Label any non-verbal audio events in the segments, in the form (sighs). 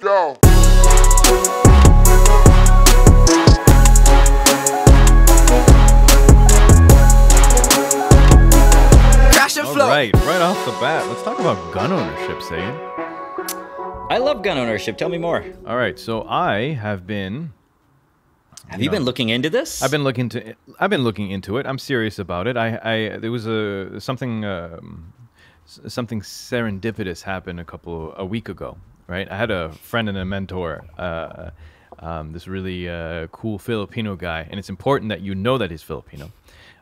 go. Crash and All flow. right, right off the bat, let's talk about gun ownership, Syed. I love gun ownership. Tell me more. All right, so I have been Have you been looking into this? I've been looking to I've been looking into it. I'm serious about it. I, I there was a something um, something serendipitous happened a couple a week ago, right? I had a friend and a mentor, uh, um, this really uh, cool Filipino guy, and it's important that you know that he's Filipino.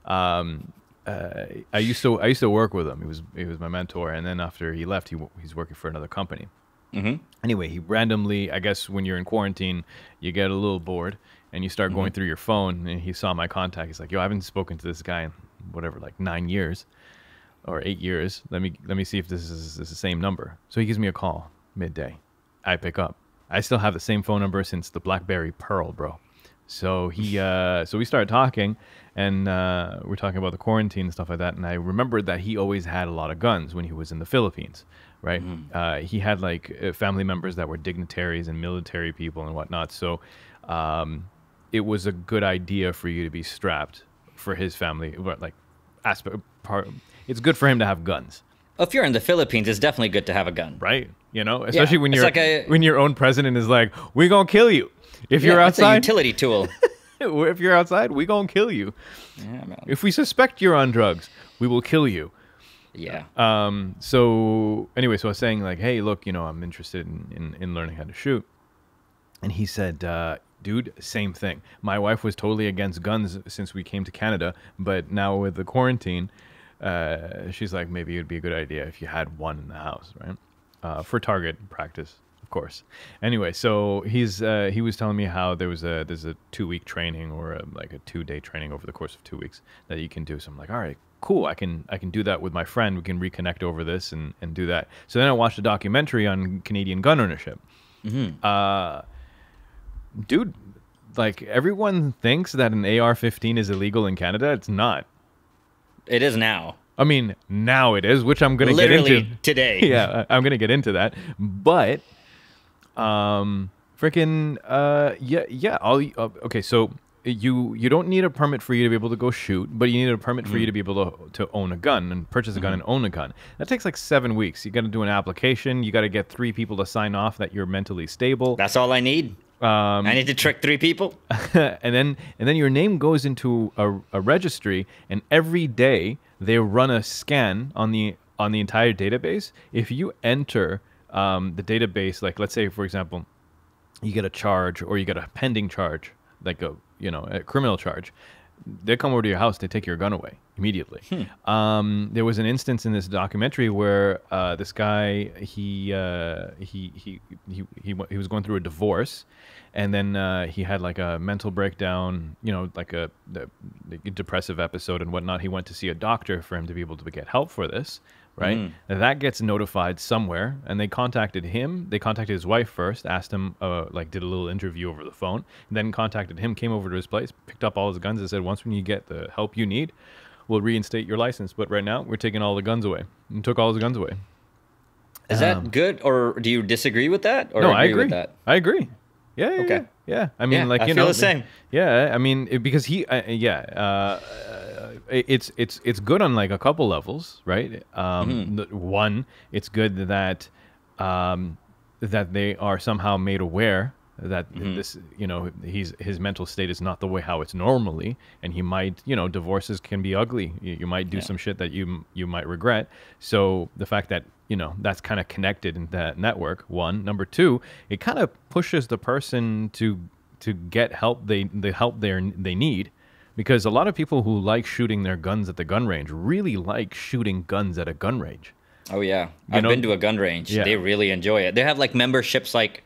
Um, uh, I used to I used to work with him. He was he was my mentor, and then after he left, he he's working for another company. Anyway, he randomly, I guess, when you're in quarantine, you get a little bored and you start going through your phone. And he saw my contact. He's like, "Yo, I haven't spoken to this guy in whatever, like nine years or eight years. Let me let me see if this is, is the same number." So he gives me a call midday. I pick up. I still have the same phone number since the BlackBerry Pearl, bro. So he, uh, so we started talking, and uh, we're talking about the quarantine and stuff like that. And I remembered that he always had a lot of guns when he was in the Philippines, right? Uh, he had like uh, family members that were dignitaries and military people and whatnot. So um, it was a good idea for you to be strapped for his family, but, like aspect part. It's good for him to have guns if you're in the Philippines, it's definitely good to have a gun. right? You know, especially when you're like a- when your own president is like, "We're gonna kill you if you're Yeah, it's a outside. utility tool. (laughs) if you're outside, we gonna kill you. yeah, man. If we suspect you're on drugs, we will kill you." yeah. Um. So anyway, so I was saying like, "Hey, look, you know, I'm interested in in, in learning how to shoot," and he said, uh, "Dude, same thing. My wife was totally against guns since we came to Canada, but now with the quarantine." Uh, she's like, maybe it'd be a good idea if you had one in the house, right? Uh, for target practice, of course. Anyway, so he's uh, he was telling me how there was a there's a two week training or a, like a two day training over the course of two weeks that you can do. So I'm like, all right, cool. I can I can do that with my friend. We can reconnect over this and and do that. So then I watched a documentary on Canadian gun ownership. Uh, dude, like everyone thinks that an AR-15 is illegal in Canada. It's not. It is now. I mean, now it is, which I'm gonna Literally get into today. (laughs) yeah, I'm gonna get into that. But, um, freaking, uh, yeah, yeah. All y- uh, okay. So you you don't need a permit for you to be able to go shoot, but you need a permit for you to be able to to own a gun and purchase a gun and own a gun. That takes like seven weeks. You got to do an application. You got to get three people to sign off that you're mentally stable. That's all I need. Um, I need to trick three people. (laughs) and then and then your name goes into a, a registry and every day they run a scan on the on the entire database if you enter um, the database like let's say for example you get a charge or you get a pending charge like a you know a criminal charge they come over to your house they take your gun away immediately. Um, there was an instance in this documentary where uh, this guy he, uh, he he he he he was going through a divorce and then uh, he had like a mental breakdown you know like a, the- the depressive episode and whatnot. He went to see a doctor for him to be able to get help for this right? And that gets notified somewhere and they contacted him. They contacted his wife first asked him uh, like did a little interview over the phone and then contacted him came over to his place picked up all his guns and said once when you get the help you need we'll reinstate your license but right now we're taking all the guns away and took all the guns away Is that good, or do you disagree with that? Or Um, no i agree with that. i agree yeah, yeah Okay. yeah, yeah. i mean Yeah, like I you feel know the same. yeah i mean it- because he uh, yeah uh, uh, it's it's it's good on like a couple levels right um Mm-hmm. one it's good that um that they are somehow made aware that Mm-hmm. this you know he's his mental state is not the way how it's normally and he might you know divorces can be ugly you, you might do some shit that you you might regret so the fact that you know that's kind of connected in that network one number two it kind of pushes the person to to get help they the help they they need because a lot of people who like shooting their guns at the gun range really like shooting guns at a gun range Oh yeah, I've know- been to a gun range. Yeah. They really enjoy it. They have like memberships, like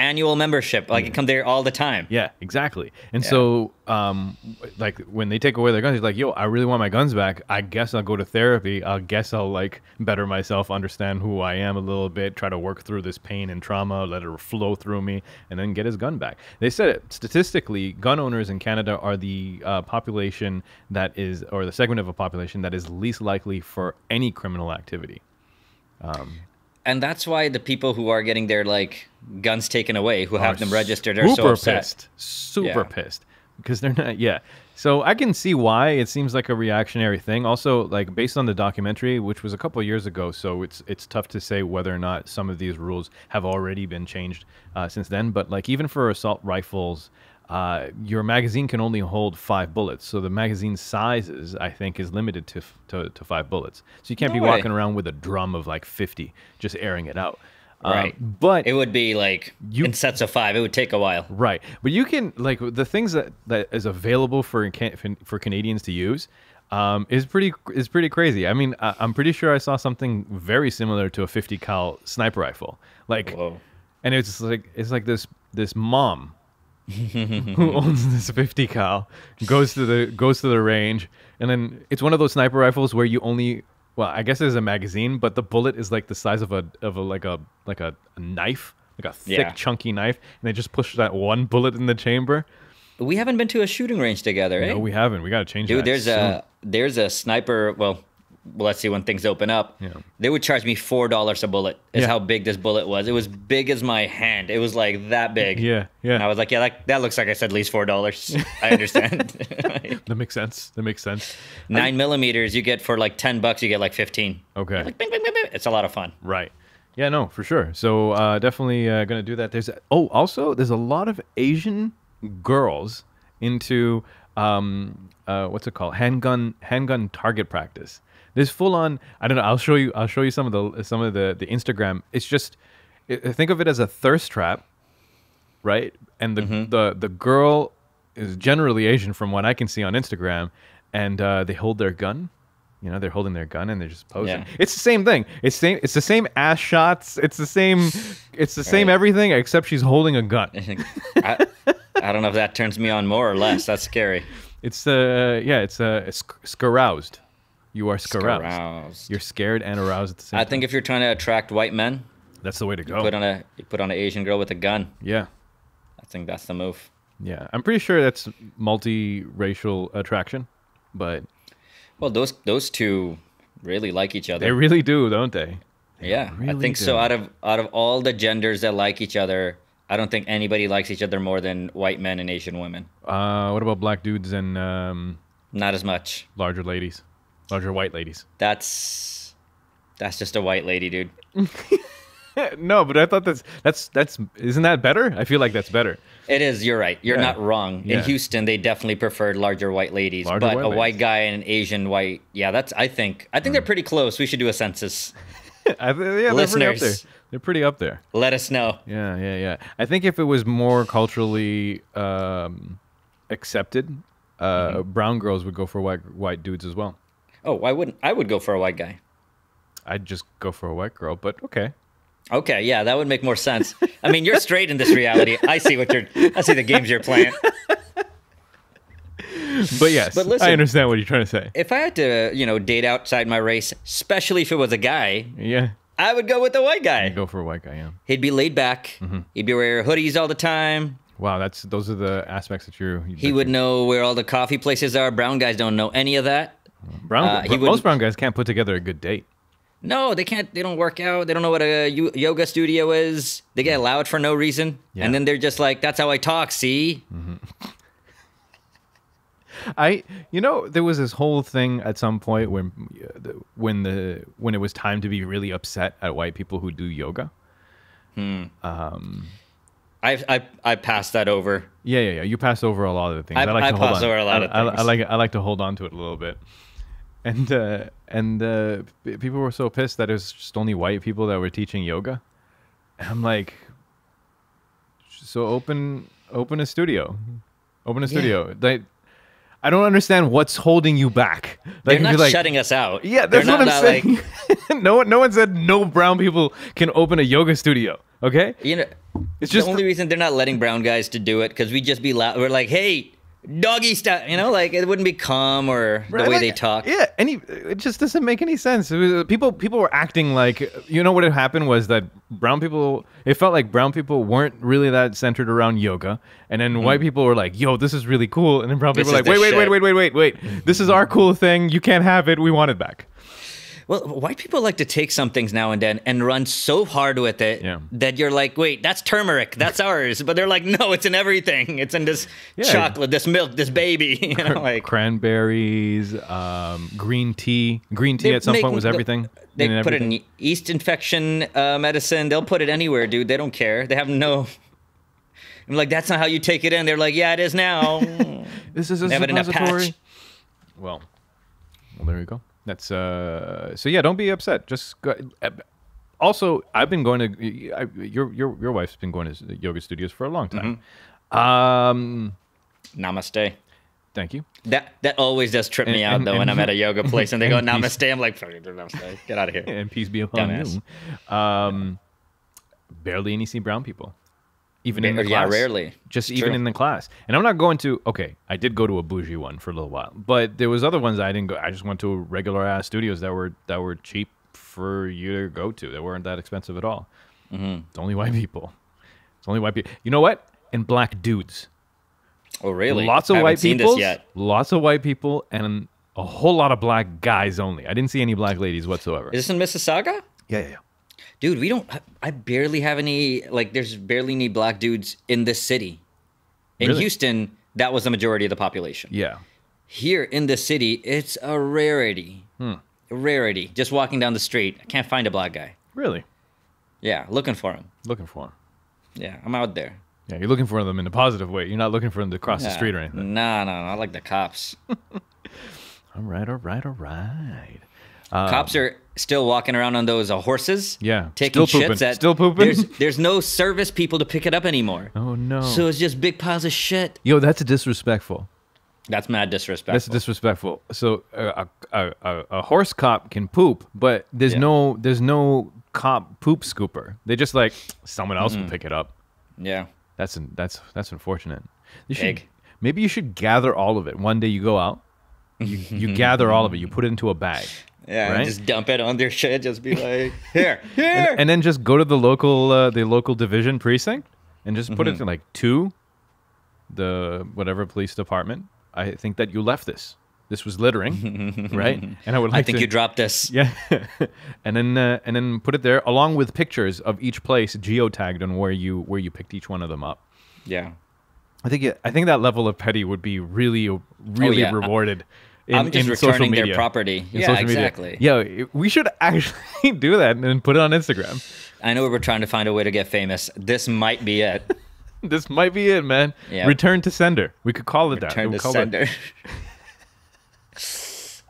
annual membership. Like you come there all the time. Yeah, exactly. And so, um, like when they take away their guns, he's like, "Yo, I really want my guns back. I guess I'll go to therapy. I guess I'll like better myself, understand who I am a little bit, try to work through this pain and trauma, let it flow through me, and then get his gun back." They said it statistically, gun owners in Canada are the uh, population that is, or the segment of a population that is least likely for any criminal activity. And that's why the people who are getting their like guns taken away, who have them registered, are so super upset. pissed, super Yeah. pissed because they're not. Yeah, so I can see why it seems like a reactionary thing. Also, like based on the documentary, which was a couple of years ago, so it's it's tough to say whether or not some of these rules have already been changed uh, since then. But like even for assault rifles. Uh, your magazine can only hold five bullets, so the magazine sizes I think is limited to f- to, to five bullets. So you can't No be way. walking around with a drum of like fifty, just airing it out. Um, Right. but It would be like You- in sets of five. It would take a while. Right, but you can like the things that that is available for for Canadians to use um, is pretty is pretty crazy. I mean, I, I'm pretty sure I saw something very similar to a 50 cal sniper rifle, like, Whoa. and it's like it's like this this mom who (laughs) owns this 50 cal goes to the goes to the range, and then it's one of those sniper rifles where you only well, I guess there's a magazine, but the bullet is like the size of a of a like a like a, a knife, like a thick Yeah. chunky knife, and they just push that one bullet in the chamber. We haven't been to a shooting range together, eh? No, we haven't. We got to change Dude, there's soon. a there's a sniper. Well, let's see when things open up. Yeah. They would charge me four dollars a bullet. Is Yeah. how big this bullet was. It was big as my hand. It was like that big. Yeah, yeah. And I was like, yeah, that, that looks like I said at least four dollars. I understand. (laughs) (laughs) that makes sense. That makes sense. Nine millimeters, you get for like ten bucks, you get like fifteen. Okay. Like, bing, bing, bing, bing. It's a lot of fun. Right. Yeah, no, for sure. So uh, definitely uh, gonna do that. There's oh, also there's a lot of Asian girls into um, uh, what's it called? Handgun handgun target practice. There's full on. I don't know. I'll show you. I'll show you some of the some of the the Instagram. It's just i think of it as a thirst trap, right? And the the the girl is generally Asian from what I can see on Instagram, and uh, they hold their gun. You know, they're holding their gun and they're just posing. Yeah. It's the same thing. It's same. It's the same ass shots. It's the same. It's the same Right. everything except she's holding a gun. (laughs) I, I don't know if that turns me on more or less. That's scary. It's uh yeah. It's uh it's sc- aroused. You are scaroused. Aroused. You're scared and aroused at the same I time. I think if you're trying to attract white men, that's the way to go. put on a you put on an Asian girl with a gun. yeah, I think that's the move. yeah. I'm pretty sure that's multiracial attraction, but Well, those those two really like each other. they really do, don't they? yeah, I think do. so. Out of out of all the genders that like each other, I don't think anybody likes each other more than white men and Asian women. Uh, what about black dudes and um, Not as much. larger ladies, larger white ladies? That's that's just a white lady, dude. (laughs) no, but I thought that's that's that's isn't that better? I feel like that's better. It is. You're right. You're Yeah. not wrong. Yeah. In Houston, they definitely preferred larger white ladies, Larger but white a ladies. white guy and an Asian white. Yeah, that's. I think. I think they're pretty close. We should do a census. (laughs) I th- yeah, they're pretty up there. Listeners. They're pretty up there. Let us know. Yeah, yeah, yeah. I think if it was more culturally um, accepted, uh, Mm-hmm. brown girls would go for white white dudes as well. Oh, why wouldn't I would go for a white guy? I'd just go for a white girl, but okay. Okay, yeah, that would make more sense. I mean, you're straight in this reality. I see what you're. I see the games you're playing. But yes, But listen- I understand what you're trying to say. If I had to, you know, date outside my race, especially if it was a guy, Yeah, I would go with the white guy. go for a white guy. Yeah. He'd be laid back. Mm-hmm. He'd be wearing hoodies all the time. Wow, that's those are the aspects that you. He would know where all the coffee places are. Brown guys don't know any of that. Brown. uh, he most brown guys can't put together a good date. No, they can't. They don't work out. They don't know what a yoga studio is. They get loud for no reason, Yeah. and then they're just like, "That's how I talk." See, (laughs) I, you know, there was this whole thing at some point when, uh, when the when it was time to be really upset at white people who do yoga. Hmm. Um, I I I passed that over. Yeah, yeah, yeah. You pass over a lot of the things. I- I, like I to hold on. over a lot I, of I- I like I like to hold on to it a little bit. And uh, and uh, people were so pissed that it was just only white people that were teaching yoga. And I'm like, so open open a studio, open a studio. Like, I don't understand what's holding you back. Like, They're not like, shutting us out. Yeah, They're that's what I'm not, saying. (laughs) no one, no one said no brown people can open a yoga studio. Okay, you know, It's just the only reason they're not letting brown guys to do it because we just be loud. We're like, "Hey, doggy style," you know, like it wouldn't be calm or the Right, way like, they talk. Yeah, any it just doesn't make any sense. It was, people people were acting like you know what had happened was that brown people. It felt like brown people weren't really that centered around yoga, and then white people were like, "Yo, this is really cool," and then brown Mm-hmm. This people were like, "Wait, wait, wait, wait, wait, wait, wait! This is our cool thing. You can't have it. We want it back." Well, white people like to take some things now and then and run so hard with it Yeah. that you're like, wait, that's turmeric, that's (laughs) ours. But they're like, no, it's in everything. It's in this Yeah. chocolate, this milk, this baby. (laughs) You know, like Cranberries, um, green tea. Green tea at some point was everything. They put it in yeast infection uh, medicine. They'll put it anywhere, dude. They don't care. They have no. I'm like, that's not how you take it in. They're like, yeah, it is now. (laughs) This is a They in a patch. Well, well, there you go. That's uh. So yeah, don't be upset. Just go, uh, also, I've been going to I, your your your wife's been going to yoga studios for a long time. Mm-hmm. Um, Namaste. thank you. That that always does trip me out and- though when I'm at a yoga (laughs) place and they go and peace. namaste. I'm like, namaste. Get out of here. (laughs) And peace be upon Dumbass. you. Um, barely any see brown people, even in the yeah, class. rarely. Just even in the class. And I'm not going to. Okay, I did go to a bougie one for a little while, but there was other ones I didn't go. I just went to regular ass studios that were that were cheap for you to go to. That weren't that expensive at all. Mm-hmm. It's only white people. It's only white people. You know what? And black dudes. Oh, really? Lots of white people. Lots of white people and a whole lot of black guys only. I didn't see any black ladies whatsoever. Is this in Mississauga? yeah, yeah, yeah. Dude, we don't. I- barely have any. Like, there's barely any black dudes in this city. In Really? Houston, that was the majority of the population. Yeah. Here in the city, it's a rarity. Hmm. A rarity. Just walking down the street, I can't find a black guy. Really? Yeah, looking for him. Looking for them. Yeah, I'm out there. Yeah, you're looking for them in a positive way. You're not looking for them to cross the street or anything. Nah, nah, nah. I like the cops. (laughs) All right, all right, all right. cops are still walking around on those uh, horses. Yeah, taking still pooping. shits at. Still pooping? There's, there's no service people to pick it up anymore. Oh no. So it's just big piles of shit. Yo, that's disrespectful. That's mad disrespectful. That's disrespectful. So uh, a, a, a, horse cop can poop, but there's Yeah. no there's no cop poop scooper. They just like someone else will pick it up. yeah. That's that's that's unfortunate. You should maybe you should gather all of it. One day you go out, you, you (laughs) gather all of it, you put it into a bag. Yeah, Right? just dump it on their shit. Just be like, here, (laughs) here. and, and then just go to the local uh, the local division precinct and just put it Mm-hmm. to like to the whatever police department. I think that you left this. This was littering, (laughs) right? And I would like I think to, you dropped this. (laughs) yeah, and then uh, and then put it there along with pictures of each place geotagged on where you where you picked each one of them up. Yeah. I think it, I think that level of petty would be really really Oh, yeah. rewarded. In, I'm just in social returning their property. In Yeah, media. exactly. Yeah, we should (laughs) actually do that and then put it on Instagram. I know we were trying to find a way to get famous. This might be it. (laughs) This might be it, man. Yeah. Return to sender. We could call it that. Turn We to sender. (laughs)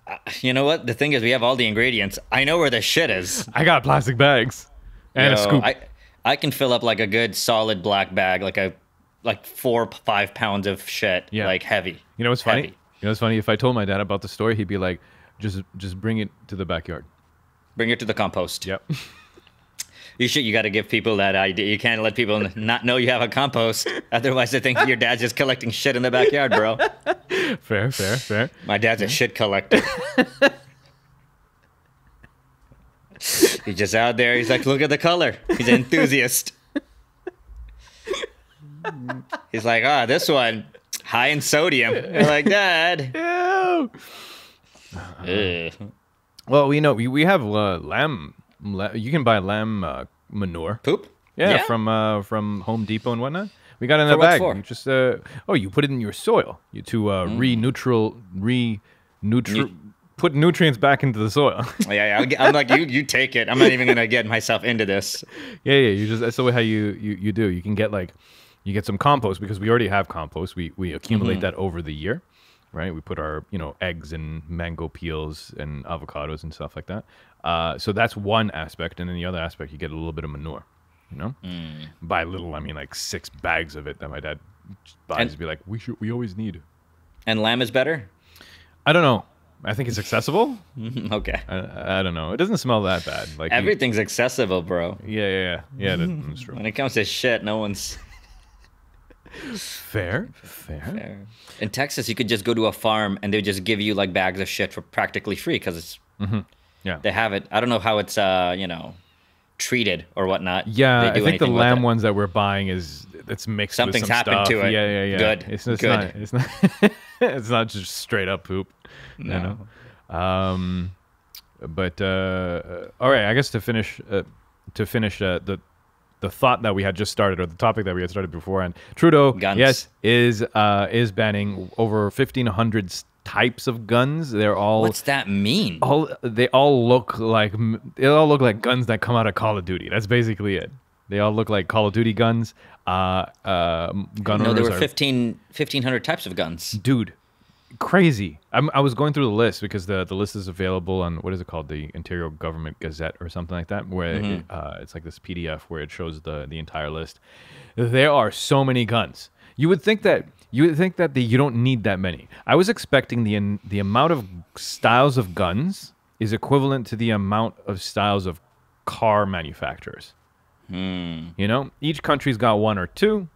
Uh, you know what? The thing is, we have all the ingredients. I know where the shit is. I got plastic bags and a scoop. I, I can fill up like a good solid black bag, like a like four five pounds of shit, Yeah. like heavy. you know what's funny? You know what's funny? If I told my dad about the story, he'd be like, "Just, just bring it to the backyard." Bring it to the compost. Yep. (laughs) You should. You got to give people that idea. You can't let people not know you have a compost. (laughs) Otherwise, they think your dad's just collecting shit in the backyard, bro. (laughs) fair, fair, fair. My dad's a shit collector. he's just out there. He's like, look at the color. He's an enthusiast. He's like, ah, this one high in sodium. You're like, Dad. (laughs) Ew. Well, we know we, we have uh, lamb. La- you can buy lamb uh, manure. Poop? Yeah, from uh, from Home Depot and whatnot. We got it in For a bag. for? You just uh, oh, you put it in your soil. You to uh, Mm. re-neutral, re-neutral, put nutrients back into the soil. (laughs) Yeah, yeah. I'll, I'm like, you, you take it. I'm not even gonna get myself into this. (laughs) yeah, yeah. You just that's the way how you, you you do. You can get like you get some compost because we already have compost. We we accumulate Mm-hmm. that over the year, right? We put our you know eggs and mango peels and avocados and stuff like that. Uh, so that's one aspect, and then the other aspect, you get a little bit of manure. You know, Mm. by little I mean like six bags of it that my dad buys. And- be like, we should we always need. And lamb is better. I don't know. I think it's accessible. (laughs) Okay. I, I don't know. It doesn't smell that bad. Like you- Everything's accessible, bro. yeah, yeah, yeah. Yeah, that- that's (laughs) true. When it comes to shit, no one's. Fair, fair. there. In Texas, you could just go to a farm and they just give you like bags of shit for practically free because it's Yeah. they have it. I don't know how it's uh you know treated or whatnot. Yeah, They I think the lamb it. ones that we're buying is it's mixed. Something's with some happened stuff. to it. Yeah, yeah, yeah. Good, It's, it's good. not. It's not. (laughs) it's not just straight up poop. You No. know. Um, but uh, all right, I guess to finish uh, to finish uh, the the thought that we had just started or the topic that we had started before. And Trudeau, Guns. yes, is uh, is banning over fifteen hundred types of guns. They're all What's that mean? all they all look like they all look like guns that come out of Call of Duty. That's basically it. They all look like Call of Duty guns. Uh, uh, gun no, there were are 15, 1,500 types of guns. dude crazy. I'm, i was going through the list because the, the list is available on what is it called? The interior government gazette or something like that where it, uh, it's like this pdf where it shows the, the entire list. There are so many guns. You would think that you would think that the, you don't need that many. I was expecting the the amount of styles of guns is equivalent to the amount of styles of car manufacturers. You know each country's got one or two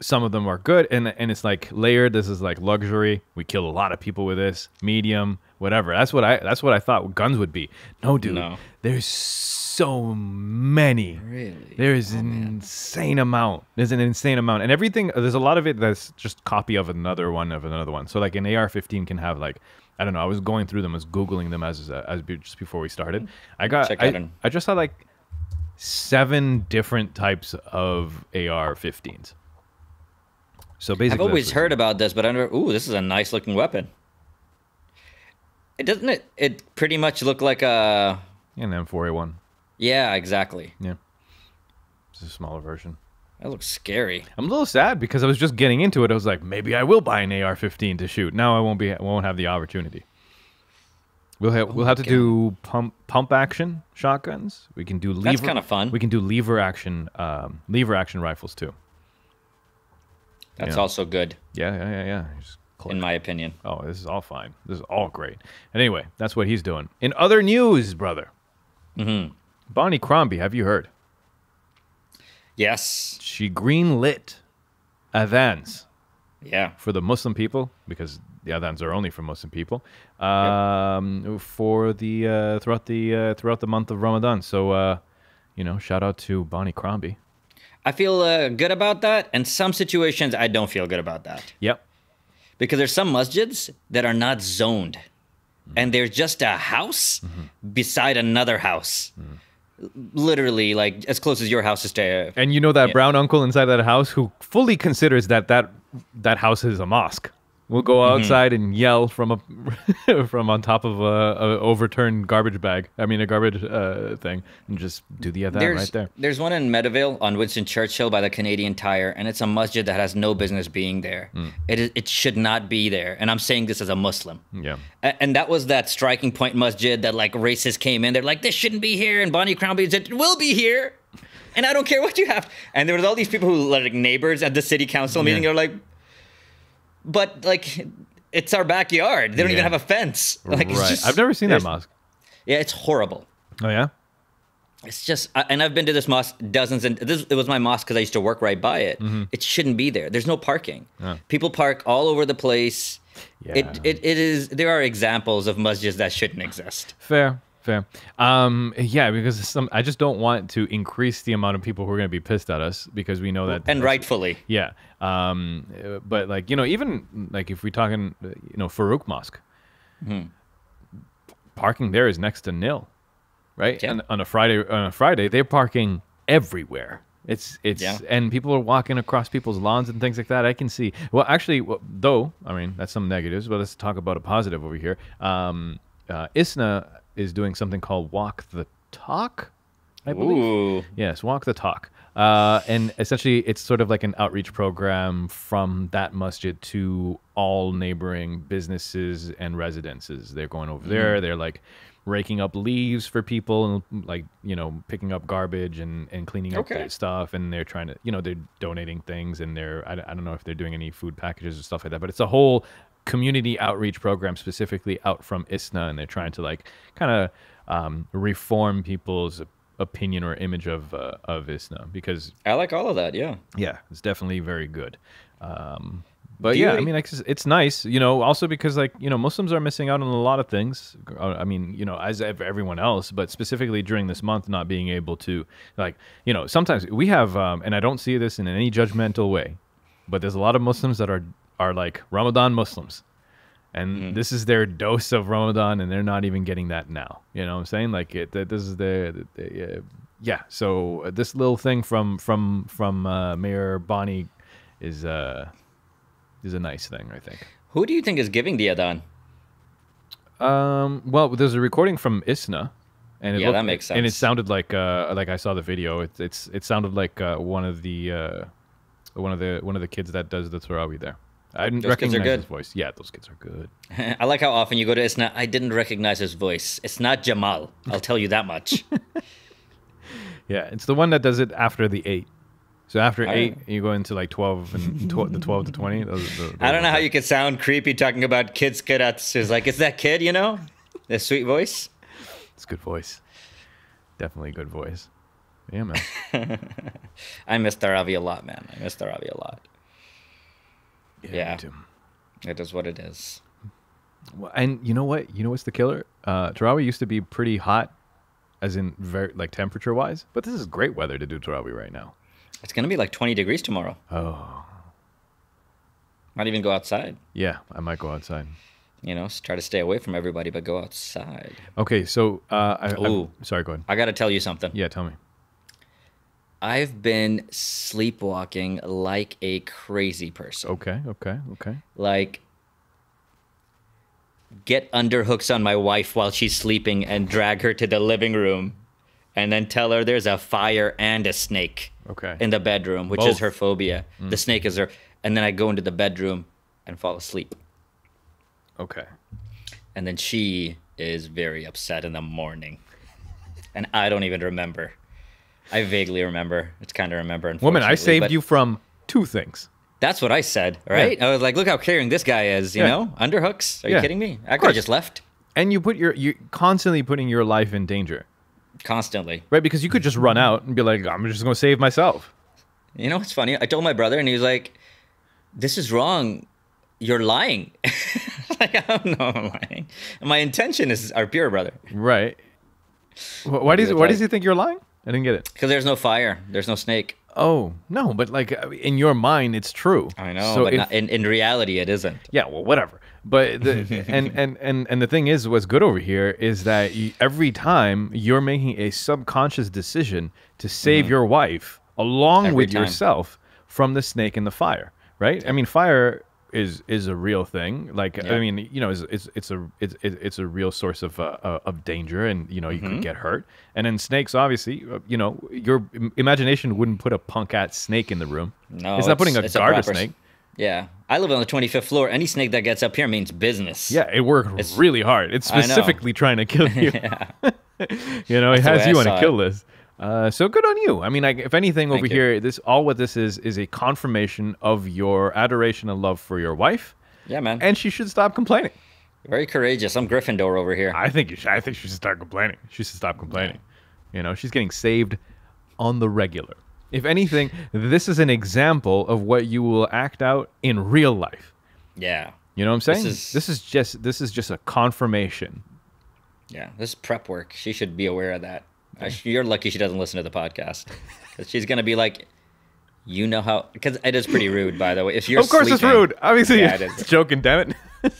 some of them are good and and it's like layered. This is like luxury. We kill a lot of people with this. Medium whatever. That's what i that's what i thought guns would be. No dude. No. there's so many. Really? there is oh, an insane amount. There's an insane amount. And everything there's a lot of it that's just copy of another one of another one. So like an ar-15 can have like i don't know. I was going through them I was googling them as as just before we started. I got Check I, out I just saw like seven different types of ar-15s so basically, I've always heard about this, but I never. Ooh, this is a nice looking weapon. It doesn't it. It pretty much look like a. an M4A1. Yeah, exactly. Yeah, it's a smaller version. That looks scary. I'm a little sad because I was just getting into it. I was like, maybe I will buy an AR-15 to shoot. Now I won't be. Won't have the opportunity. We'll have we'll have to God. do pump pump action shotguns. We can do lever. That's kinda fun. We can do lever action um, lever action rifles too. That's Yeah. also good, Yeah, yeah, yeah, yeah. In my opinion. Oh, this is all fine. This is all great. And anyway, that's what he's doing. In other news, brother. Mm-hmm. Bonnie Crombie, have you heard? Yes. She greenlit Adans Yeah. for the Muslim people because the Adans are only for Muslim people. Um, for the uh, throughout the uh, throughout the month of Ramadan. So, uh, you know, shout out to Bonnie Crombie. I feel uh, good about that, and some situations I don't feel good about that Yep. because there's some masjids that are not zoned, mm-hmm. and there's just a house mm-hmm. beside another house, mm-hmm. literally like as close as your house is to. And you know that brown uncle inside that house who fully considers that that that house is a mosque. Will go outside and yell from a (laughs) from on top of a, a overturned garbage bag. I mean a garbage uh, thing, and just do the adhan There's right there. there's one in Meadowvale on Winston Churchill by the Canadian Tire, and it's a masjid that has no business being there. It is, it should not be there, and I'm saying this as a Muslim. Yeah. A- And that was that striking point masjid that like racists came in. They're like, this shouldn't be here. And Bonnie Crombie said, it will be here. And I don't care what you have. And there was all these people who like neighbors at the city council meeting. Yeah. They're like, but like, it's our backyard. They don't Yeah. even have a fence. (laughs) Like, it's right. just- I've never seen that mosque. Yeah, it's horrible. Oh yeah. It's just, and I've been to this mosque dozens, and this it was my mosque because I used to work right by it. It shouldn't be there. There's no parking. Yeah. People park all over the place. Yeah. It, it it is. There are examples of masjids that shouldn't exist. Fair, fair. Um, yeah, because some I just don't want to increase the amount of people who are going to be pissed at us because we know that And rightfully. Yeah. Um, but like you know, even like if we're talking, you know, Farouk Mosque, Hmm. parking there is next to nil, right? Yeah. And on a Friday, on a Friday, they're parking everywhere. It's it's Yeah. and people are walking across people's lawns and things like that. I can see. Well, actually, well, though I mean that's some negatives, but let's talk about a positive over here. Um, uh, ISNA is doing something called Walk the Talk. I believe. Ooh. Yes, walk the talk. Uh, and essentially, it's sort of like an outreach program from that masjid to all neighboring businesses and residences. They're going over Mm-hmm. there. They're like raking up leaves for people and like you know picking up garbage and, and cleaning up Okay. their stuff and they're trying to you know they're donating things and they're I, don't- I don't know if they're doing any food packages or stuff like that but it's a whole community outreach program specifically out from ISNA and they're trying to like kind of um, reform people's opinion or image of uh, of ISNA because I like all of that. Yeah. yeah, it's definitely very good. Um, but yeah, I mean, like, it's, it's nice, you know. Also because like you know, Muslims are missing out on a lot of things. Uh, I mean, you know, as everyone else, but specifically during this month, not being able to like, you know, sometimes we have, um, and I don't see this in any judgmental way, but there's a lot of Muslims that are are like Ramadan Muslims, and Mm-hmm. this is their dose of Ramadan, and they're not even getting that now. You know what I'm saying? Like it, this is the, the, uh, yeah. So uh, this little thing from from from uh, Mayor Bonnie is uh is a nice thing, I think. Who do you think is giving the adhan? Um, well, there's a recording from Isna, and it Yeah, that makes sense. And it sounded like uh, like I saw the video. It, it's it sounded like uh, one of the uh, one of the one of the kids that does the Tarawih there. I didn't Those kids are recognize good. his voice. Yeah, those kids are good. (laughs) I like how often you go to Isna. I didn't recognize his voice. It's not Jamal. I'll tell you that much. (laughs) Yeah, it's the one that does it after the eight. So after I- eight, you go into like twelve and tw- the (laughs) twelve to twenty. Those, those, I don't know how those- you could sound creepy talking about kids cadets. It's like, it's that kid, you know? The sweet voice. It's a good voice. Definitely a good voice. Yeah, man. I miss Tarawih a lot, man. I miss Tarawih a lot. Yeah. too. It is what it is. Well, and you know what? You know what's the killer? Uh, Tarawih used to be pretty hot, as in very like temperature wise. But this is great weather to do Tarawih right now. It's going to be like 20 degrees tomorrow. Oh, Might even go outside. yeah. I might go outside. You know, try to stay away from everybody, but go outside. Okay, so uh, I, I, Ooh. sorry. Go ahead. I got to tell you something. Yeah, tell me. I've been sleepwalking like a crazy person. Okay, okay, okay. Like, get underhooks on my wife while she's sleeping and drag her to the living room and then tell her there's a fire and a snake Okay. in the bedroom, which Both. is her phobia. Mm-hmm. The snake is her. And then I go into the bedroom and fall asleep. Okay. And then she is very upset in the morning. And I don't even remember. I vaguely remember. It's kind of remember. Woman, I saved you from two things. That's what I said, right? I was like, look how caring this guy is, you Yeah. know? Underhooks? Are you kidding me? I could have just left And you put your you constantly putting your life in danger, constantly. right? Because you could just run out and be like, I'm just going to save myself. You know what's funny? I told my brother, and he was like, this is wrong. You're lying. (laughs) like, I don't know I'm lying. My intention is our pure brother. Right. Wh- Why does why does he think you're lying? I didn't get it. Because there's no fire, there's no snake. Oh no, but like uh, in your mind, it's true. I know, So but if- not, in, in reality, it isn't. yeah, well, whatever. But the, (laughs) and, and and and the thing is, what's good over here is that you, every time you're making a subconscious decision to save your wife, along Mm-hmm. Every with time. yourself, from the snake and the fire. Right? I mean, fire is is a real thing. Like Yeah. I mean, you know, it's it's, it's a it's it's it's a real source of uh, uh, of danger, and you know, you Mm-hmm. could get hurt. And then snakes, obviously, uh, you know, your imagination wouldn't put a punk ass snake in the room. No, it's not putting a it's garter snake. Yeah. I live on the 25th floor. Any snake that gets up here means business. Yeah, it worked really hard. It's specifically trying to kill (laughs) you. (laughs) you know, it That's has you on a kill list. Uh, so good on you. I mean, like, if anything, over you. here, this all what this is is a confirmation of your adoration and love for your wife, Yeah, man. and she should stop complaining. Very courageous. I'm Gryffindor over here. I think you should. I think she should start complaining. She should stop complaining. You know, she's getting saved on the regular. If anything, this is an example of what you will act out in real life. yeah. You know what I'm saying? is- this is just this is just a confirmation Yeah. This is prep work. She should be aware of that. You're lucky she doesn't listen to the podcast. 'Cause she's going to be like, you know how. Because it is pretty rude, by the way. If you're of course, it's rude. Obviously, Yeah, it it's (laughs) joking. Damn it.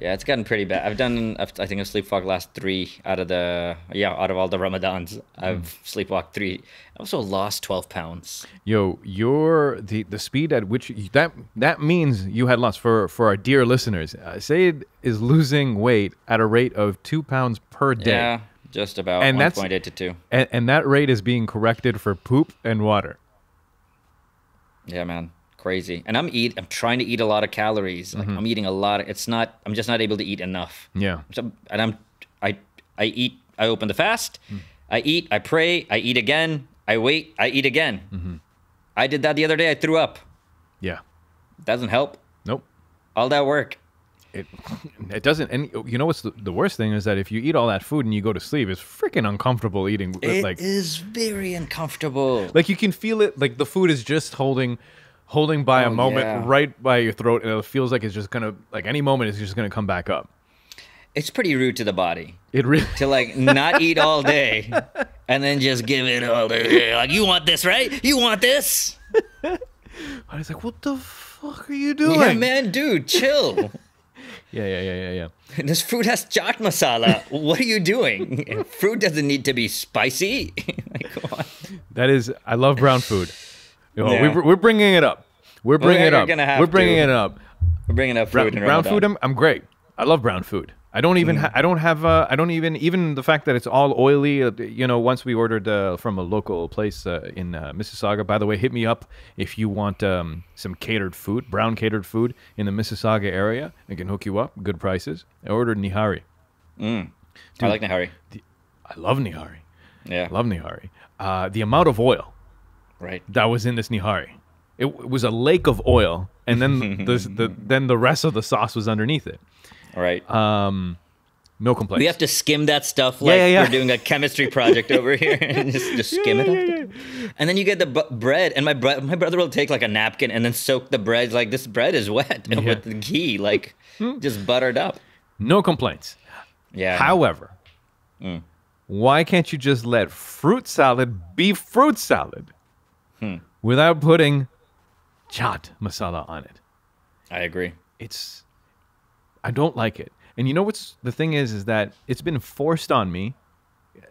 Yeah, it's gotten pretty bad. I've done, I've, I think I've sleepwalked last three out of the, yeah, out of all the Ramadans. I've sleepwalked three. I also lost 12 pounds. Yo, your the the speed at which you, that that means you had lost for for our dear listeners. Uh, Syed is losing weight at a rate of two pounds per day, Yeah, just about And that's- 1.8 to 2. and, and that rate is being corrected for poop and water. Yeah, man, crazy. And I'm eat. I'm trying to eat a lot of calories. Like Mm-hmm. I'm eating a lot. Of, it's not. I'm just not able to eat enough. Yeah, So, and I'm. I I eat. I open the fast. Mm. I eat. I pray. I eat again. I wait. I eat again. Mm-hmm. I did that the other day. I threw up. yeah. Doesn't help. Nope. All that work. It it doesn't. And you know what's the, the worst thing is that if you eat all that food and you go to sleep, it's freaking uncomfortable eating. like is very uncomfortable. like you can feel it. Like the food is just holding. Holding by a Oh, moment yeah. right by your throat, and it feels like it's just gonna, like any moment, it's just gonna come back up. It's pretty rude to the body It really, to like not eat all day and then just give it all day. Like you want this, right? You want this? (laughs) I was like, "What the fuck are you doing?" Yeah, man, dude, chill. Yeah, yeah, yeah, yeah, yeah. (laughs) This fruit has chaat masala. what are you doing? (laughs) fruit doesn't need to be spicy. (laughs) like, come on. That is, I love brown food. Oh, Yo, Yeah. we, we're bringing it up. We're bringing it up. We're bringing to. it up. We're bringing up food brown food, I'm, I'm great. I love brown food. I don't Mm. even. Ha- I don't have. Uh, I don't even. Even the fact that it's all oily. Uh, you know, once we ordered uh, from a local place uh, in uh, Mississauga. By the way, hit me up if you want um, some catered food, brown catered food in the Mississauga area. I can hook you up. Good prices. I ordered nihari. I like nihari. I love nihari. Yeah. Love nihari. Uh, the amount of oil Right. that was in this nihari. It, w- was a lake of oil, and then (laughs) the, the then the rest of the sauce was underneath it. Right. No complaints. we have to skim that stuff like yeah, yeah. we're doing a chemistry project over here (laughs) and just, just skim it up. And then you get the bread, and my my brother will take like a napkin and then soak the bread. Like this bread is wet (laughs) Yeah. with the ghee, like just buttered up. No complaints. Yeah. However, Mm. why can't you just let fruit salad be fruit salad Hmm. without putting chaat masala on it? I agree. It's I don't like it. And you know what's the thing is is that it's been forced on me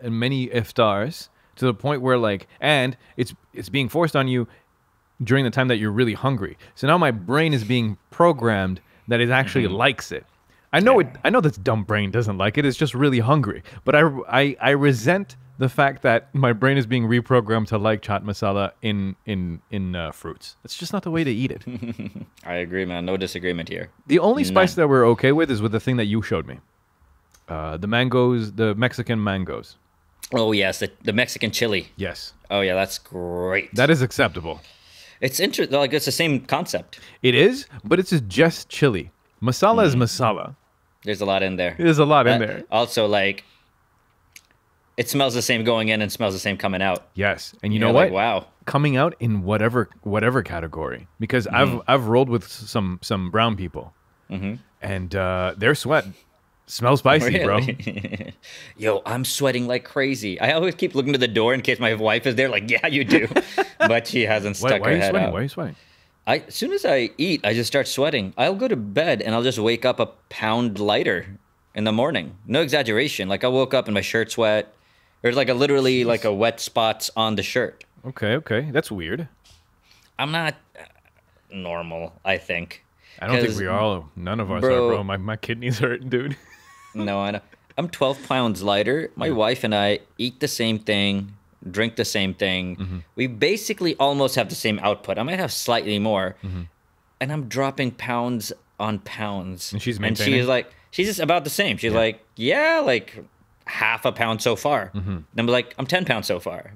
in many iftars to the point where like and it's it's being forced on you during the time that you're really hungry. So now my brain is being programmed that it actually mm-hmm. likes it. I know it I know this dumb brain doesn't like it. It's just really hungry. But I I I resent the fact that my brain is being reprogrammed to like chaat masala in in in uh, fruits. It's just not the way to eat it. (laughs) I agree, man. No disagreement here. The only spice None. that we're okay with is with the thing that you showed me. Uh, the mangoes, the Mexican mangoes. Oh yes, the, the Mexican chili. Yes, Oh yeah, that's great. that is acceptable. it's interesting. Like it's the same concept. It is, but it's just chili. Masala is masala. There's a lot in there. There's a lot in Uh, there. Also, like it smells the same going in and smells the same coming out. Yes, and you know like, what? wow. Coming out in whatever whatever category, because Mm-hmm. I've I've rolled with some some brown people, and uh, their sweat smells spicy, bro. (laughs) Yo, I'm sweating like crazy. I always keep looking to the door in case my wife is there. Like, yeah, you do, (laughs) but she hasn't Why, stuck why are her you head sweating? out. Why are you sweating? I, as soon as I eat, I just start sweating. I'll go to bed and I'll just wake up a pound lighter in the morning. No exaggeration. Like I woke up and my shirt's wet. There's like a literally like a wet spots on the shirt. Okay, okay, that's weird. I'm not uh, normal. I think. I don't think we are all. None of us bro- are, bro. My my kidneys hurt, (laughs) dude. No, I know. I'm 12 pounds lighter. My wife and I eat the same thing, drink the same thing. Mm-hmm. We basically almost have the same output. I might have slightly more, Mm-hmm. and I'm dropping pounds on pounds. And she's maintaining. and she's like, she's just about the same. She's like, yeah, like half a pound so far. Mm-hmm. And I'm like, I'm 10 pounds so far.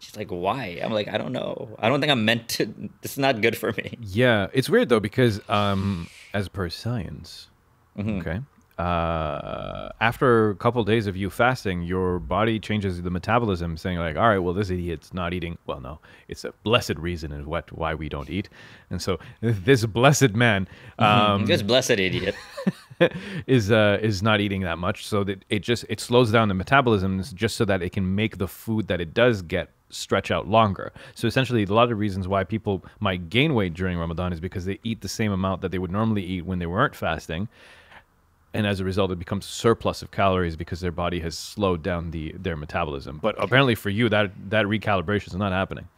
She's like, why? I'm like, I don't know. I don't think I'm meant to. This is not good for me. Yeah, it's weird though because um, as per science, Mm-hmm. okay, uh, after a couple days of you fasting, your body changes the metabolism, saying like, all right, well, this idiot's not eating. Well, no, it's a blessed reason in what why we don't eat, and so this blessed man um, This blessed idiot. (laughs) (laughs) is uh, is not eating that much, so that it just it slows down the metabolism just so that it can make the food that it does get stretch out longer. So essentially, a lot of reasons why people might gain weight during Ramadan is because they eat the same amount that they would normally eat when they weren't fasting, and as a result, it becomes a surplus of calories because their body has slowed down the their metabolism. But apparently, for you, that that recalibration is not happening.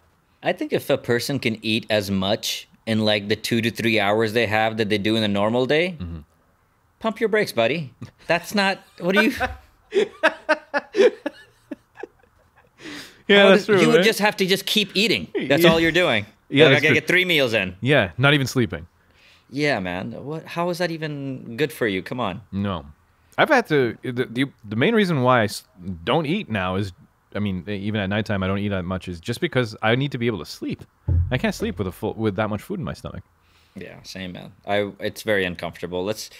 I think if a person can eat as much in like the two to three hours they have that they do in a normal day, Mm-hmm. Pump your brakes, buddy. That's not. What do you? (laughs) Yeah, that's true. You would eh? just have to just keep eating. That's Yeah. all you're doing. Yeah, Like, I gotta true. get three meals in. yeah, not even sleeping. Yeah, man. What? How is that even good for you? Come on. No, I've had to. The, the, the main reason why I don't eat now is, I mean, even at nighttime I don't eat that much is just because I need to be able to sleep. I can't sleep with a full with that much food in my stomach. Yeah, same man. I. It's very uncomfortable. Let's.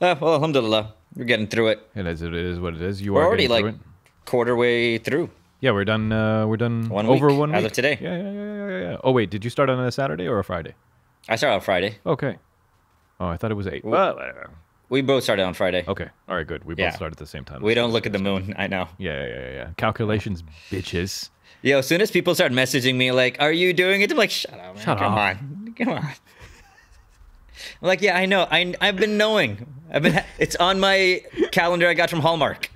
Uh, well, alhamdulillah, we're getting through it. It is. It is what it is. You We're are already like through it. quarter way through. Yeah, we're done. Uh, we're done. One over week, one as week of today. Yeah, yeah, yeah, yeah, yeah. Oh wait, did you start on a Saturday or a Friday? I started on Friday. Okay. Oh, I thought it was eight. Well, We both started on Friday. okay. All right, good. We both Yeah. started at the same time. We don't look at the moon. I know. Yeah, yeah, yeah, yeah. Calculations, bitches. Yo, as soon as people start messaging me like, "Are you doing it?" I'm like, "Shut up, man. Shut Come up. on, come on." I'm like, yeah, I know. I I've been knowing. I've been. It's on my calendar. I got from Hallmark.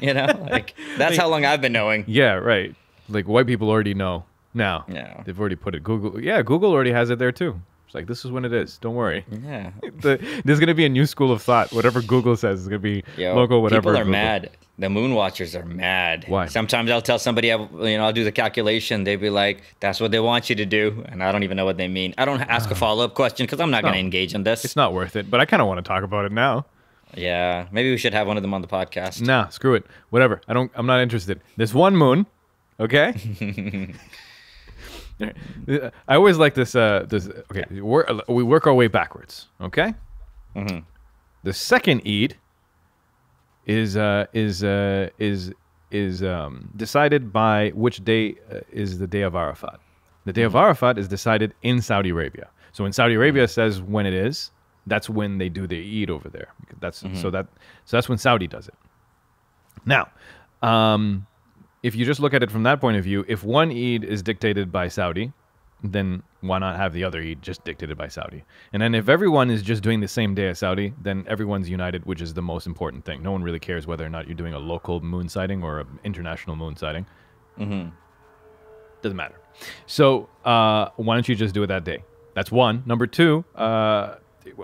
You know, like that's how long I've been knowing. Yeah, right. Like white people already know now. Yeah. They've already put it. Google. Yeah, Google already has it there too. It's like this is when it is. Don't worry. Yeah. (laughs) The, there's gonna be a new school of thought. Whatever Google says is gonna be Yo, local. Whatever. People are Google. mad. The moon watchers are mad. Why? Sometimes I'll tell somebody, I, you know, I'll do the calculation. They'd be like, "That's what they want you to do," and I don't even know what they mean. I don't ask a follow up question because I'm not going to engage in this. It's not worth it. But I kind of want to talk about it now. yeah, maybe we should have one of them on the podcast. Nah, screw it. Whatever. I don't. I'm not interested. There's one moon. Okay. (laughs) (laughs) I always like this. Uh, this. Okay. We're, we work our way backwards. Okay. Mhm. The second Eid is uh, is uh, is is um, decided by which day uh, is the day of Arafat. The day of Arafat is decided in Saudi Arabia. So when Saudi Arabia says when it is, that's when they do the Eid over there. That's so that so that's when Saudi does it. Now, um, if you just look at it from that point of view, if one Eid is dictated by Saudi, then why not have the other Eid just dictated by Saudi? And then if everyone is just doing the same day as Saudi, then everyone's united, which is the most important thing. No one really cares whether or not you're doing a local moon sighting or an international moon sighting. Mm-hmm. Doesn't matter. So uh, why don't you just do it that day? That's one. Number two, uh,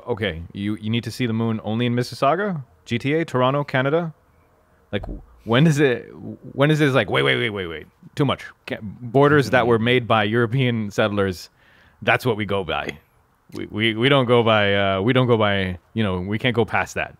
okay, you, you need to see the moon only in Mississauga, GTA, Toronto, Canada. Like when is it? When is it like wait, wait, wait, wait, wait? Too much. Borders that were made by European settlers. That's what we go by. We, we, we don't go by uh, we don't go by you know we can't go past that.